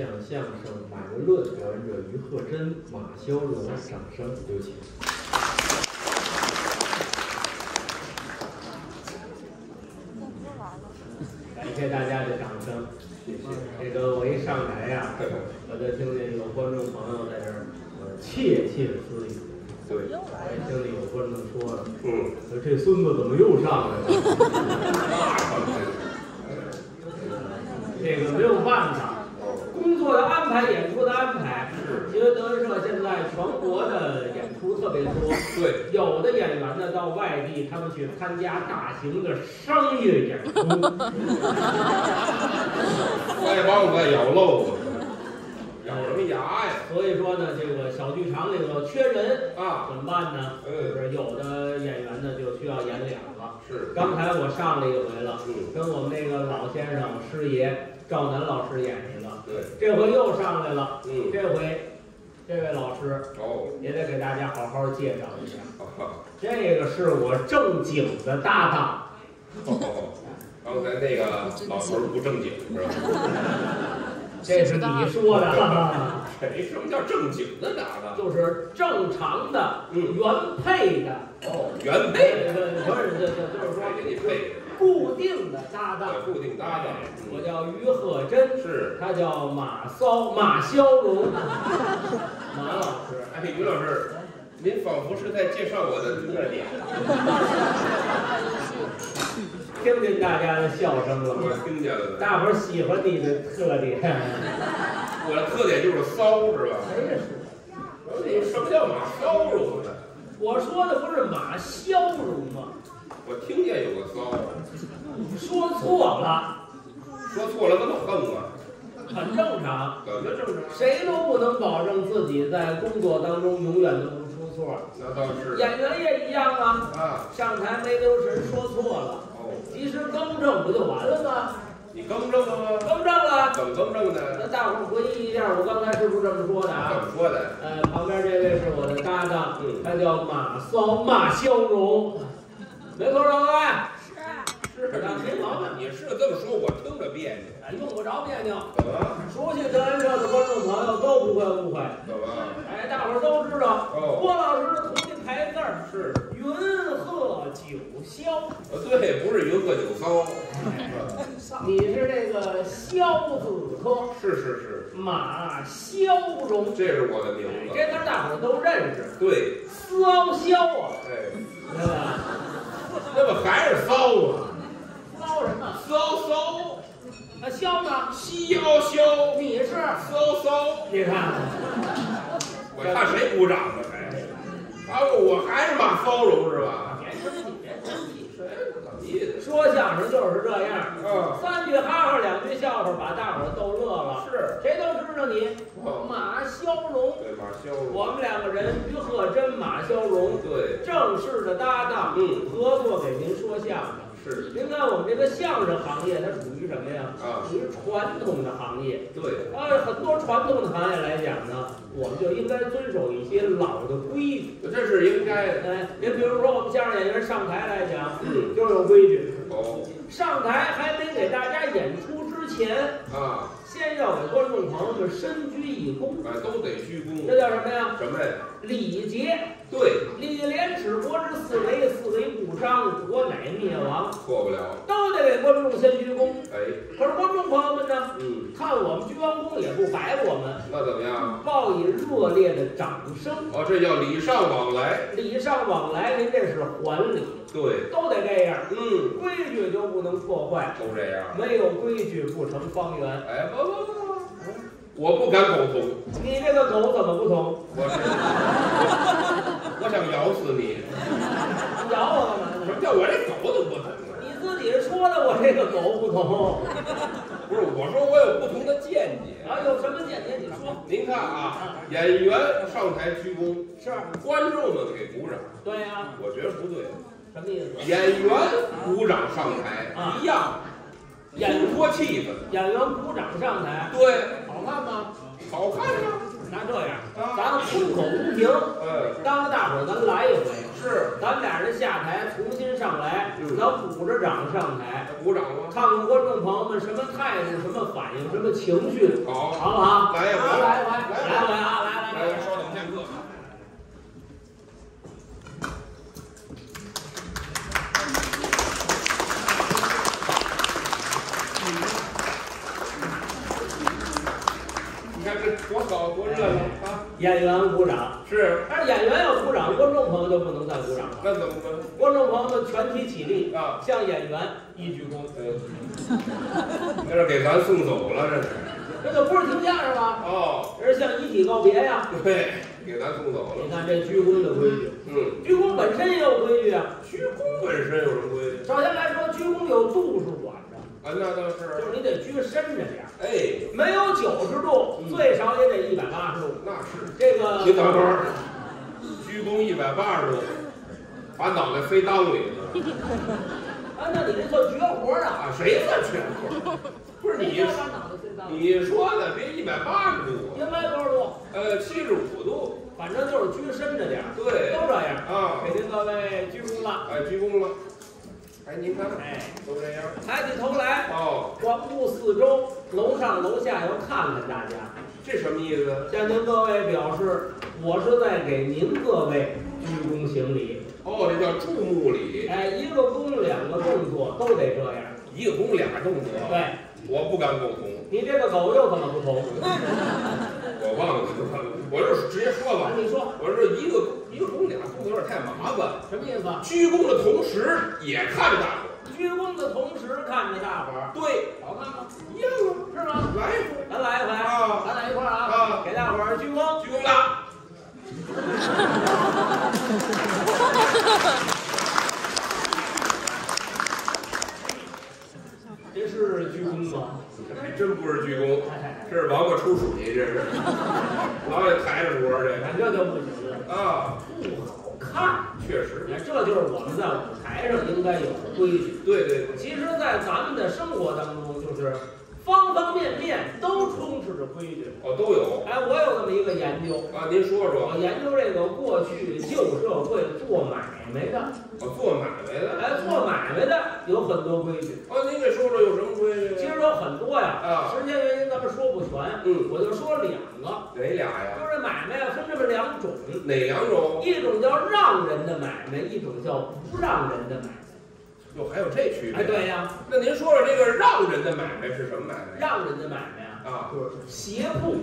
相相声《满人论》，表演者于鹤珍、马修龙，掌声有请。感谢大家的掌声，谢谢。这个我一上台呀、我就听见有观众朋友在这儿呃窃窃私语。对，我也听见有观众说了，嗯，说这孙子怎么又上来了？这个没有办法，安排，演出的安排，是因为德云社现在全国的演出特别多，对，有的演员呢到外地，他们去参加大型的商业演出，腮帮子咬漏了，咬什么牙呀？所以说呢，这个小剧场里头缺人，啊，怎么办呢？就嗯，是有的演员呢就需要演两个。是，刚才我上了一回了，嗯，跟我们那个老先生师爷赵楠老师演一个，对，这回又上来了，嗯，这回这位老师哦，也得给大家好好介绍一下。这个是我正经的搭档，哦，刚才那个老头儿不正经是吧？这是你说的，谁？什么叫正经的搭档？就是正常的、嗯原配的，哦，原配，不是，这这就是说给你说配？固定的搭档。固定搭档，我叫于鹤珍，是。他叫马骚马骁龙，马老师。哎，于老师，您仿佛是在介绍我的特点。听听大家的笑声了吗？我听见了，大伙儿喜欢你的特点。我的特点就是骚，是吧？哎呀？你什么叫马骚龙呢？我说的不是马骁龙吗？我听见有个骚，说错了，说错了那么横啊？很正常。怎么正常？谁都不能保证自己在工作当中永远都不出错。那倒是演员也一样啊，啊。上台没留神说错了，哦，及时更正不就完了吗？你更正了吗？更正了。怎么更正的那？大伙儿回忆一下，我刚才是不是这么说的怎啊？么说的？呃，旁边这位是我的搭档，嗯他叫马骚马肖荣，没错吧，各位？是没毛病你是这么说，我听着别扭。哎，用不着别扭。怎么？熟悉德云社的观众朋友都不会误会，怎么？哎，大伙儿都知道，哦，郭老师的徒弟牌字儿是，云鹤九霄，呃，对，不是云鹤九霄。你是这个肖字科，是是是，马肖荣，这是我的名哎字。这词儿大伙儿都认识，对，骚肖啊，哎，对吧？那不还是骚吗？骚什么？骚骚，啊，肖呢？西腰萧，你是？骚骚。你看，我看谁鼓掌呢？还，啊，我还是骂骚容是吧？别生气，别生气。谁怎么意思？说相声就是这样，嗯，三句哈哈，两句笑话，把大伙儿逗乐了。是，谁都知道你哦，马肖龙，对马萧容，我们两个人于鹤珍、马肖龙对，正式的搭档，嗯，合作给您说相声。是，您看我们这个相声行业，它属于什么呀？啊，属于传统的行业。对，啊，很多传统的行业来讲呢，我们就应该遵守一些老的规矩。这是应该的。哎，您比如说我们相声演员上台来讲，嗯，就有规矩。哦，上台还没给大家演出之前，啊，先要给观众朋友们深鞠一躬，哎，都得鞠躬。这叫什么呀？什么呀？礼节。对，李连指国之四维，四维不张，国乃灭亡，错不了。都得给观众先鞠躬。哎，可是观众朋友们呢，嗯，看我们鞠完躬也不白我们，那怎么样？报以热烈的掌声，哦，这叫礼尚往来。礼尚往来，您这是还礼，对，都得这样，嗯，规矩就不能破坏，都这样。没有规矩不成方圆。哎，不不不不，我不敢苟同。你这个狗怎么不同？我是，我想咬死你。咬我干嘛呢？什么叫我这狗怎么不同呢？你自己说的，我这个狗不同。不是，我说我有不同的见解。啊，有什么见解？你说。您看啊，演员上台鞠躬，是，观众们给鼓掌，对呀、我觉得不对。什么意思？演员鼓掌上台啊一样，演演托气氛。演员鼓掌上台，对，好看吗？好看呀。那这样，啊，咱们空口无凭，嗯，当着大伙儿咱来一回，是，咱们俩人下台重新上来，嗯。咱鼓着掌上台，鼓掌吗？看看观众朋友们什么态度、什么反应、什么情绪，好，好不好？来呀来来来来来来啊！来来来来，来，稍等片刻。你看这多好，多热闹啊！演员鼓掌，是，但是演员要鼓掌，观众朋友就不能再鼓掌了。那怎么办？观众朋友们全体起立，啊，向演员一鞠躬。嗯，这是给咱送走了，这是。这就不是听相声了，哦，这是向遗体告别呀。对，给咱送走了。你看这鞠躬的规矩，嗯，鞠躬本身也有规矩啊。鞠躬本身有什么规矩？首先来说，鞠躬有度数管着，啊，那倒是，就是是你得鞠深着点儿，哎，没有九十度，最少也得一百八十度。那是。这个你等会儿，鞠躬一百八十度，把脑袋飞裆里了 啊，那你这算绝活呢？啊！谁算绝活？不是你你说的，别一百八十度，应该多少度？呃，七十五度，反正就是鞠深着点儿，对，都这样。啊，给您各位鞠躬了，哎，鞠躬了，哎，您看，哎，都这样，抬起头来，哦，环顾四周，楼上楼下要看看大家，这什么意思？向您各位表示，我是在给您各位鞠躬行礼。哦，这叫注目礼，哎，一个躬，两个动作都得这样。一个躬俩动作，对。我不敢苟同，你这个狗又怎么不同？我忘了，我这是直接说吧啊，，你说我这一个一个躬俩动作有点太麻烦，什么意思？鞠躬的同时也看着大伙儿，鞠躬的同时看着大伙儿，对，好看吗？一样啊，是吗？来一回，咱来一回，啊咱俩一块儿啊啊，给大伙儿鞠躬。鞠躬了。这是鞠躬吗？还真不是鞠躬，哎，这是王八出水，这是，老得抬着活儿这个这就不行了，啊，不好看。确实，你看，这就是我们在舞台上应该有的规矩。对对对，其实，在咱们的生活当中，就是方方面面都充斥着规矩。哦都有哎，我有这么一个研究，啊，您说说，我研究这个过去旧社会做买卖的，哦做买卖的，哎，做买卖的有很多规矩。哦您给说说有什么规矩？其实有很多呀，啊时间原因咱们说不全，嗯我就说两个。哪俩呀？就是买卖啊，分这么两种，哪两种？一种叫让人的买卖，一种叫不让人的买卖哟，还有这区别。哎，别？对呀，那您说说这个让人的买卖是什么买卖？让人的买卖啊，啊，就是鞋铺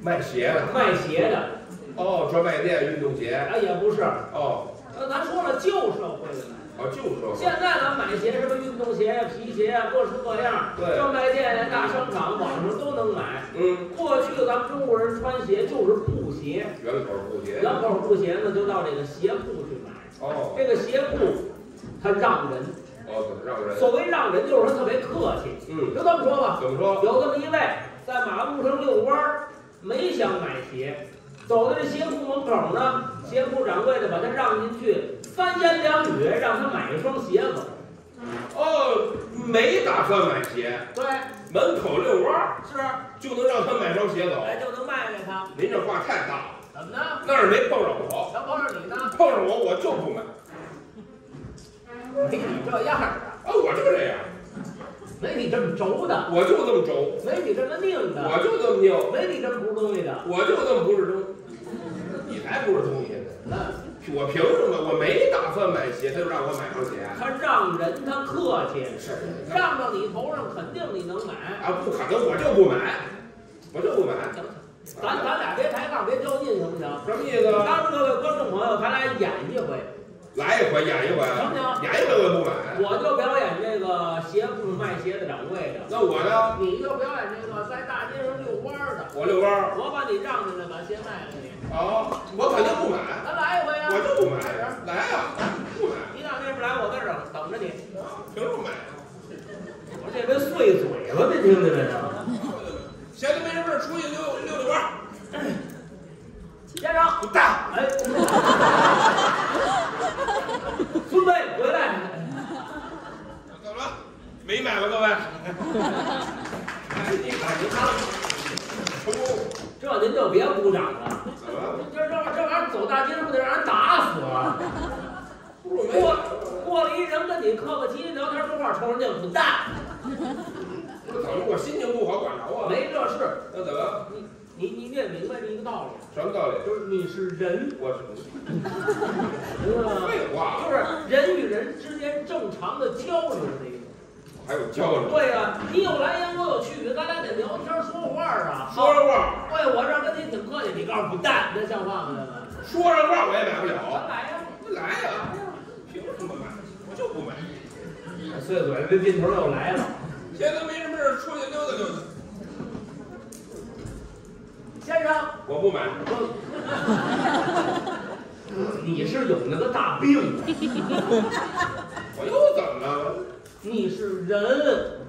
卖鞋的。卖鞋的，哦，专卖店运动鞋。哎，也不是。哦，呃，咱说了旧社会的买卖。哦，就说现在咱买鞋，什么运动鞋呀、皮鞋呀，各式各样，对专卖店呀、大商场、网上都能买。嗯，过去咱们中国人穿鞋就是布鞋，圆口布鞋。圆口布鞋呢，就到这个鞋铺去买。哦，这个鞋铺它让人，哦，怎么让人？所谓让人就是他特别客气。嗯，就这么说吧，怎么说？有这么一位在马路上遛弯儿，没想买鞋，走到这鞋铺门口呢，鞋铺掌柜的把他让进去，三言两语让他买一双鞋子。哦，没打算买鞋，对，门口遛弯儿是，就能让他买双鞋走。哎，就能卖给他。您这话太大了，怎么呢？那是没碰上我，要碰上你呢？碰上我我就不买。没你这样的，啊，我就这样，没你这么轴的，我就这么轴，没你这么拧的，我就这么拧，没你这么不是东西的。我就这么不是东西，你才不是东西呢。那我凭什么？我没打算买鞋，他就让我买双鞋。他让人，他客气，是让到你头上，肯定你能买。啊，不可能，我就不买，我就不买。行行，咱咱俩别抬杠，别较劲，行不行？什么意思？当着各位观众朋友，咱俩演一回，来一回演一回，行不行？演一回我不买。我就表演这个鞋铺卖鞋的掌柜的，那我呢？你就表演这个在大街上遛弯的。我遛弯。我把你让进来，把鞋卖给你。啊，我肯定不买，咱来一回啊！我就不买。来呀，不买，你到那边来，我在这儿等着你。凭什么买啊？我这回碎嘴了，你听见没有？闲着没什么事儿出去溜溜溜弯儿。先生，你大，哎，孙子回来。怎么了？没买吧，各位？哎，你看，你看。这您就别鼓掌了？这这这玩意儿走大街上得让人打死了。不是我没过过了一人跟你客客气气聊天说话，瞅人家滚蛋，我怎么我心情不好管着啊？没这事。那怎么？你你你得明白这一个道理，什么道理？就是你是人，我是？废话，就是人与人之间正常的交流的一种。还有交流。对呀、你有来言，我有去语，咱俩得聊天说话啊。说上话，对，我这跟你挺客气，你告诉我滚蛋，这像话吗？说上话我也买不，了。咱来呀、来呀，凭什么买？我就不买。碎嘴这劲头又来了。现在没什么事，出去溜达溜达。先生，我不买。你是有那个大病，我又怎么了？你是人，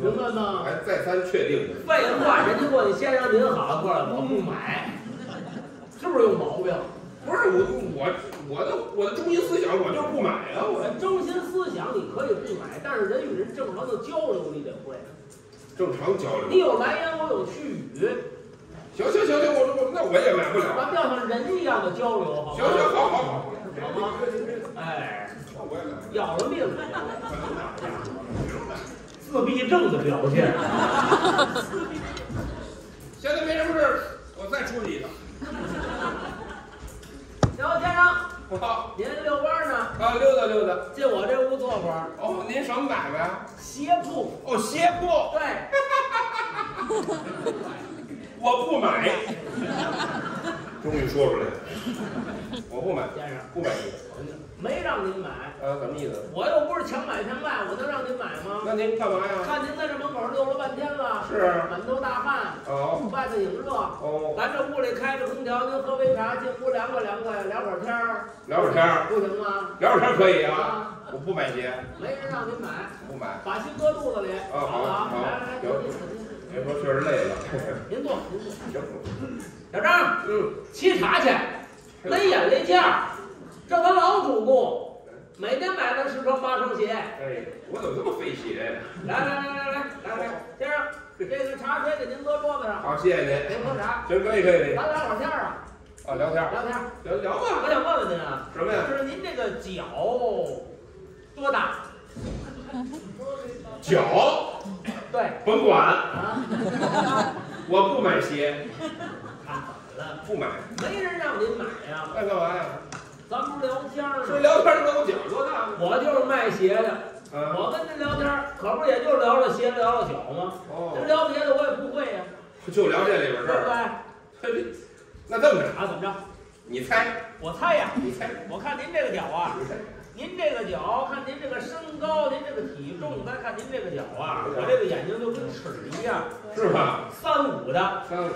明白吗？还再三确定。废话，人家过去先生您好，过来我不买，是不是有毛病？不是我，我我的我的中心思想我就不买啊！我中心思想你可以不买，但是人与人正常的交流你得会。正常交流。你有来言，我有去语，行行行行，我我那我也买不了。咱们要像人一样的交流，好吗？行行，好好好。好吗？哎，要了命了，自闭症的表现。现在没什么事儿，我再出去一趟。小先生，好您遛弯呢，啊，溜达溜达。进我这屋坐会儿。哦，您什么买卖啊？鞋铺，哦，鞋铺，对，我不买。终于说出来了，我不买，先生，不买鞋。没让您买，啊，什么意思？我又不是强买强卖，我能让您买吗？那您干嘛呀？看您在这门口溜了半天了，是。满头大汗，哦外头也热，哦，咱这屋里开着空调，您喝杯茶，进屋凉快凉快，聊会儿天儿，聊会儿天儿，不行吗？聊会儿天儿可以啊。啊，我不买鞋，没人让您买，不买。把心搁肚子里。啊好不好？好来来来，别说确实累了。您坐您坐。行，小张，嗯，沏茶去，没眼力见儿，这咱老主顾，每天买了十双八双鞋。哎，我怎么这么费鞋呀？来来来来来来来，先生，这个茶水给您搁桌子上，好，谢谢您。您喝茶，行，可以可以可以。咱聊会儿天儿啊，啊，聊天儿，聊天儿。聊聊吧。我想问问您啊，什么呀？就是您这个脚多大？脚对甭管，啊，我不买鞋，了，不买。没人让您买呀。那干嘛呀？咱不是聊天儿是吗？聊天儿跟我脚多大吗？我就是卖鞋的，啊，我跟您聊天儿，可不也就聊了鞋，聊了脚吗？您哦，聊别的我也不会呀，就聊这里边事对不对？嘿那这么着，啊，怎么着？你猜，我猜呀，你猜，我看您这个脚啊，你猜，您这个脚，看您这个身高，您这个体重，再看您这个脚啊，我这个眼睛就跟尺一样，是吧？三五的，三五，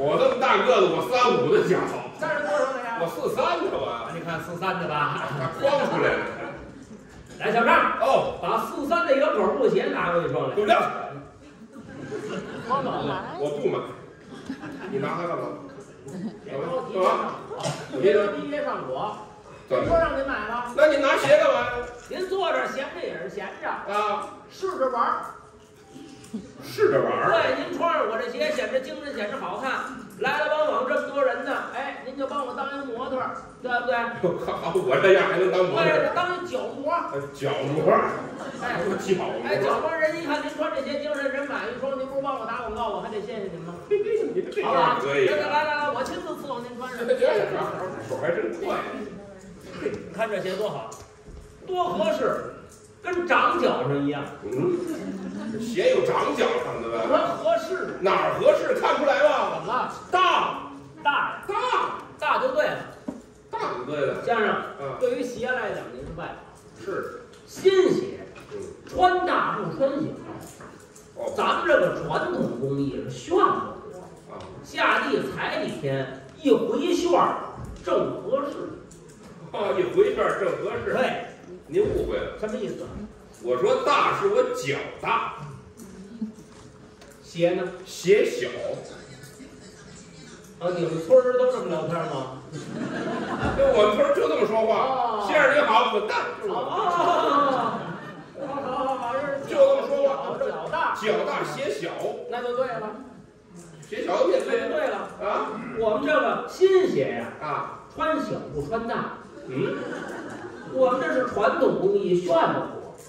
我这么大个子，我三五的脚，这是多少的呀？我四三的我，啊，你看四三的吧？光出来了。来，小张，哦，把四三的圆口布鞋拿过去双来。就撂下。我怎么了？我不买，你拿它干嘛？别着急，别着急别上火。谁说让您买了？那你拿鞋干嘛呀？您坐这儿闲着也是闲着，啊，试着玩儿。试着玩儿。对，您穿上我这鞋显着精神，显着好看。来来往往这么多人呢，哎，您就帮我当一模特儿，对不对？好，我这样还能当模特对，当一脚模。呃脚模，哎我脚模。哎，脚模人一看您穿这鞋精神，人买一双，您不是帮我打广告，我还得谢谢您吗？好吧，可以。来来来来来，我亲自伺候您穿上。手还真快。你看这鞋多好，多合适，跟长脚上一样，嗯，鞋有长脚上的我呗？说合适。哪儿合适看出来吧？怎么了？大大，大大就对了。大就对了。先生，嗯，对于鞋来讲，您是外行，是。新鞋嗯，穿大不穿小。哦咱们这个传统工艺是旋子活，啊，下地踩几天，一回旋儿正合适。哦，一回旋儿正合适。对，您误会了，什么意思？我说大是我脚大，鞋呢？鞋小。啊，你们村儿都这么聊天吗？就我们村儿就这么说话。哦先生你好，滚蛋。哦，好好好，是就这么说话脚脚大，脚大鞋小，那就对了，鞋小也对对对了。啊我们这个新鞋呀、啊，穿小不穿大，嗯，我们这是传统工艺旋子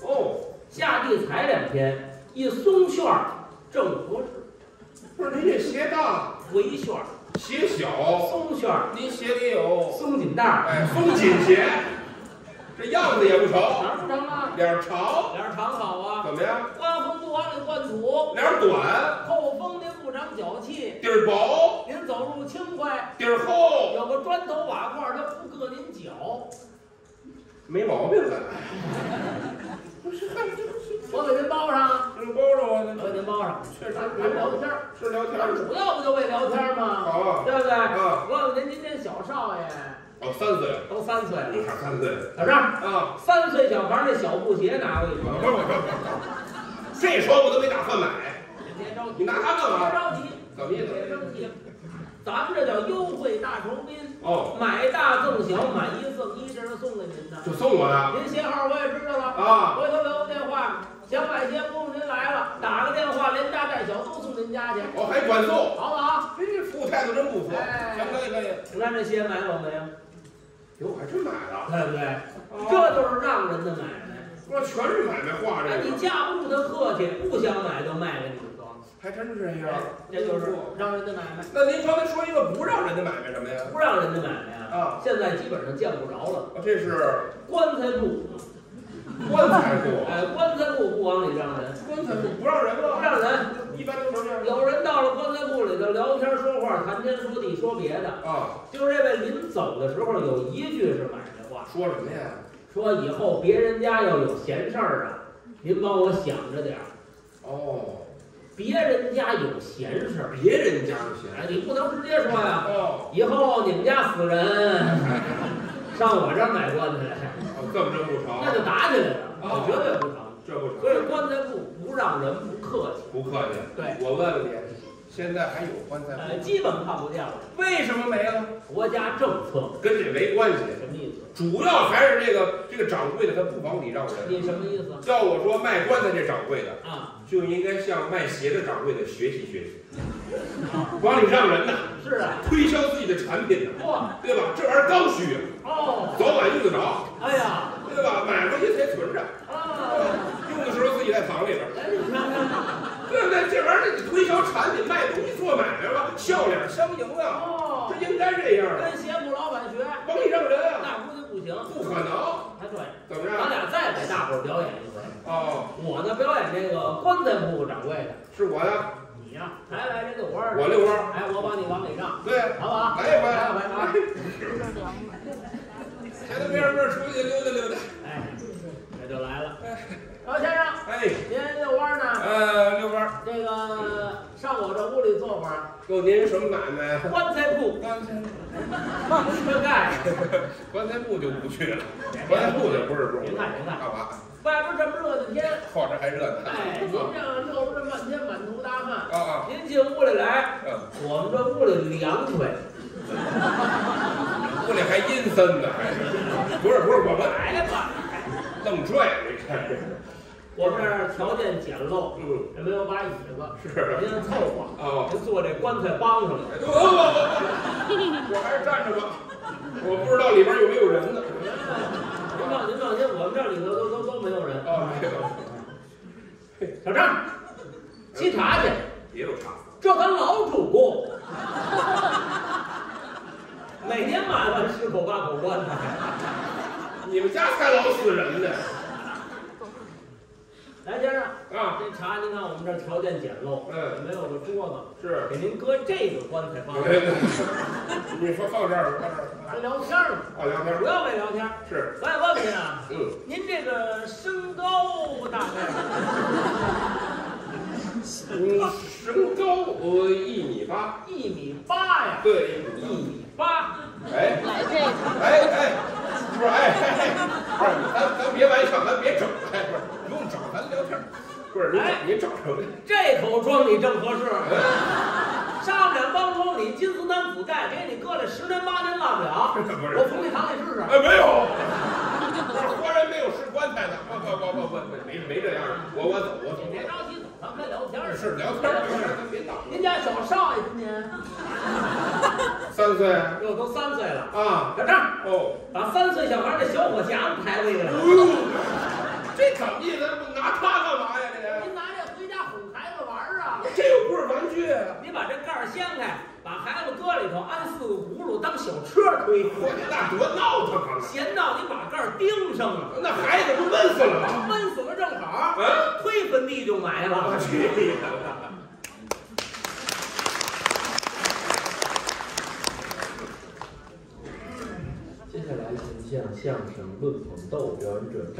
活，哦，下地踩两天，一松旋儿正合适，不是您这鞋大，回旋儿、鞋小，松旋儿、您鞋里有，松紧带儿，哎，松紧鞋，这样子也不成，哪儿不成啊？脸儿长，脸儿长好啊，怎么样？刮风不往里灌土，脸儿短，透风您不长脚气，底儿薄，您走路轻快，底儿厚，有个砖头瓦块它不硌您脚。没毛病 了。我给您包上，这包着我给您包上，确实咱咱聊天儿，是聊天儿。主要不就为聊天儿吗？好啊，对不对？啊问问您，您这小少爷哦，三岁，都三岁你了，看三岁了小张，啊。三岁小孩儿那小布鞋拿回去，不不不这双我都没打算买，您别着急，你拿它干嘛别嘛？着急，怎么意思？别着急，咱们这叫优惠大酬宾，哦，买大赠小，买一赠一，这是送给您的。就送我的您鞋号我也知道了，啊。回头留个电话，想买鞋不用您来了，打个电话，连大带小都送您家去，哦，还管送，好不好？这服务态度真不错。哎行，可以可以。你看这鞋买我没有？哟，还真买了，对不对？哦这就是让人的买卖。我全是买卖话哎，这个，你架不住他客气，不想买就卖给你还真是这样。这就是让人的买卖，那您刚才说一个不让人家买卖什么呀？不让人的买卖啊，啊，现在基本上见不着了。啊这是棺材铺，棺材铺，哎，棺材铺不往里让人，棺材铺不让人不，让人。一般都是这样。有人到了棺材铺里头聊天说话，谈天说地说别的，啊，就这位临走的时候有一句是买卖话，说什么呀？说以后别人家要有闲事儿啊，您帮我想着点儿。哦，别人家有闲事儿，别人家的钱。哎，你不能直接说呀。哦，以后你们家死人 上我这儿买棺材来，哦，这么着不成？那就打起来了，绝对不成。这不成所以。棺材铺不让人不客气，不客气。对，我问问你，现在还有棺材呃，铺？基本看不见了。为什么没了？国家政策跟这没关系，什么？主要还是这个这个掌柜的他不往里让人。你什么意思？要我说，卖棺材这掌柜的啊？就应该向卖鞋的掌柜的学习学习，往里让人呐，是啊，推销自己的产品呐，哇。对吧？这玩意儿刚需，哦，早晚用得着，哎呀。对吧？买回去先存着，啊，用的时候自己在房里边，对不对？这玩意儿你推销产品、卖东西、做买卖吧，笑脸相迎啊，哦，这应该这样啊，跟鞋铺老板学，往里让人啊，那估计不行。不可能，哎，对，怎么样？咱俩再给大伙儿表演一回。哦，我呢表演这个棺材铺掌柜的，是我呀，你呀来来这遛弯儿，我遛弯儿，哎，我帮你往里让，对，好不好？来一回，来一回啊！前头边边出去溜达溜达，哎，这就来了。老先生，哎，您遛弯儿呢？呃，遛弯儿，这个上我这屋里坐会儿。够您什么买卖？棺材铺，棺材，车盖。棺材铺就不去了，棺材铺就不是中您看，您看，干嘛？外边这么热的天，后这还热呢。哎，您这样遛着这半天满头大汗，啊啊，您进屋里来，嗯，我们这屋里凉快。屋里还阴森呢，还是？不是不是，我们来吧，愣拽，你看这，我们这儿条件简陋，嗯，也没有把椅子，是。您凑合。哦，您坐这棺材帮上了。我我我还是站着吧，我不知道里边有没有人呢。您放您放心，我们这里头都都都没有人。啊，没有，小张，沏茶去，也有茶。这咱老主顾。每年买完十口八口棺材。你们家才老死人呢。来，先生，啊，这茶您看我们这儿条件简陋，嗯。没有个桌子，是。给您搁这个棺材帮上。你说放这儿，放这儿，咱聊天呢，啊，聊天主要为聊天。是，我也问问您啊，嗯，您这个身高大概？嗯，身高我一米八，一米八呀，对，一米八，哎。来这个，哎哎，不是哎哎哎，不是咱咱别玩笑，咱别整，哎不是咱聊天，不是你整你整什么？这口装你正合适。上两帮中你金丝楠子盖，给你搁了十年八年烂 不了。我从你堂里试试。哎没有，不是活人没有试棺材的，不不不不不没没这样的，我我走我走你别着急走，咱们还聊天儿。是聊天。您家小少爷今年 三岁哟都三岁了，啊？小张哦，把三岁小孩的小火匣子抬回来了。这怎么意思？拿它干嘛呀？这您拿这回家哄孩子玩儿啊？这又不是玩具。你把这盖儿掀开，把孩子搁里头，安四个轱辘当小车推。我那多闹腾啊！闲到你把盖儿钉上了，那孩子不闷死了吗？闷死了正好，啊！推坟地就埋了。我去你的！接下来请向相声论捧逗表演者张。